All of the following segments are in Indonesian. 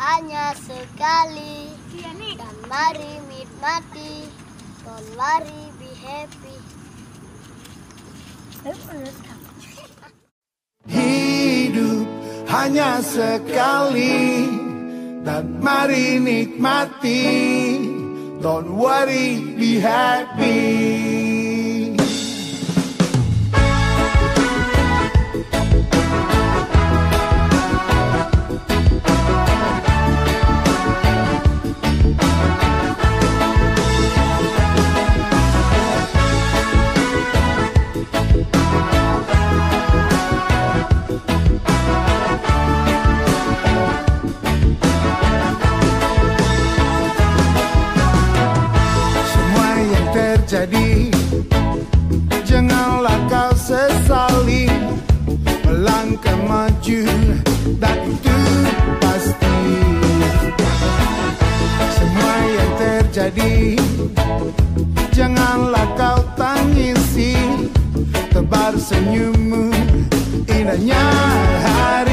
hanya sekali. Dan mari nikmati. Don't worry, be happy. Hidup hanya sekali. Dan mari nikmati. Don't worry, be happy. terjadi. Janganlah kau tangisi Tebar senyummu Indahnya hari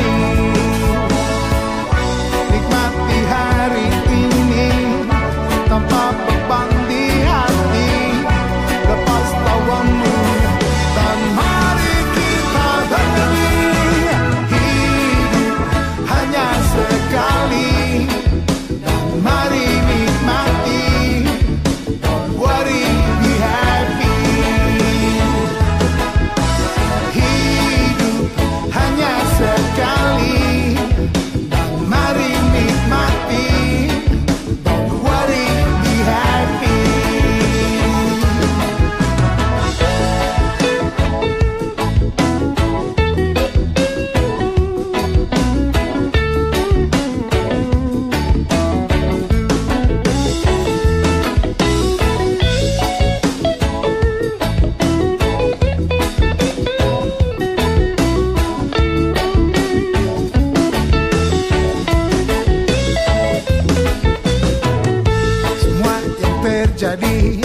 terjadi.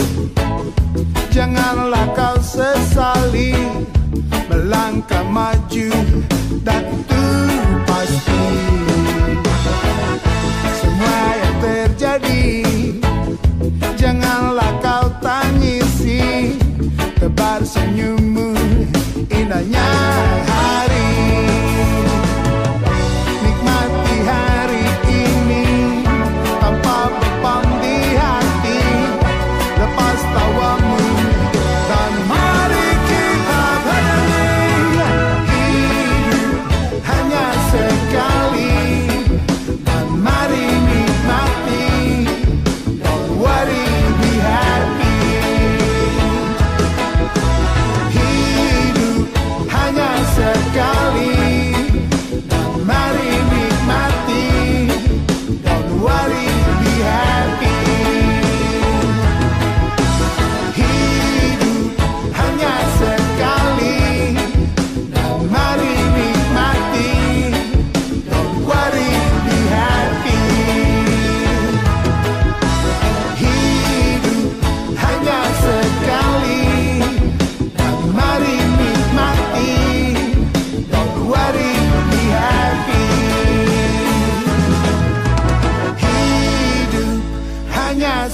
Janganlah kau sesali Melangkah maju dan itu pasti Semua yang terjadi Janganlah kau tangisi. Tebar senyummu indahnya hari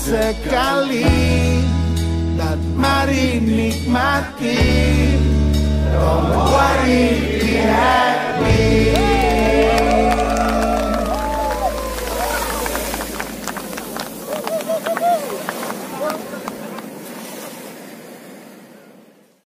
sekali Dan mari nikmati. Tomo wari